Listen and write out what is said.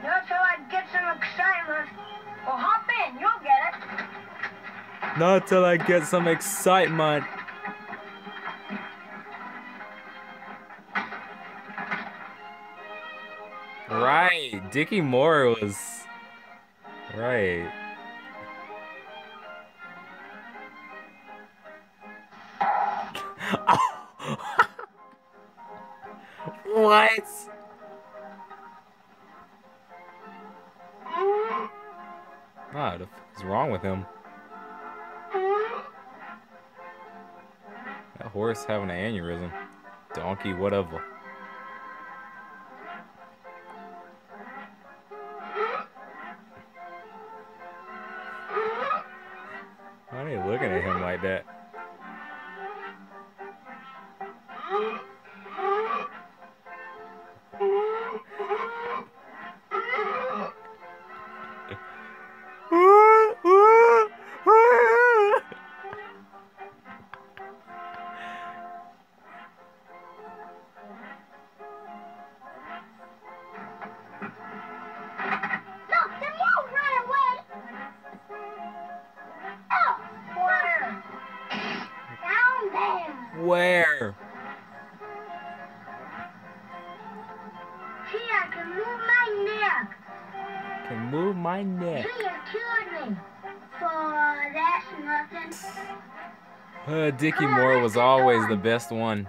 Not till I get some excitement. Well, hop in. You'll get it. Not till I get some excitement. Right, Dickie Moore was right. what? Ah, the fuck is wrong with him? That horse having an aneurysm. Donkey, whatever. Looking at him like that? Where? See, I can move my neck. Can move my neck. See, you cured me. For that's nothing. Uh, Dickie Moore was always the best one.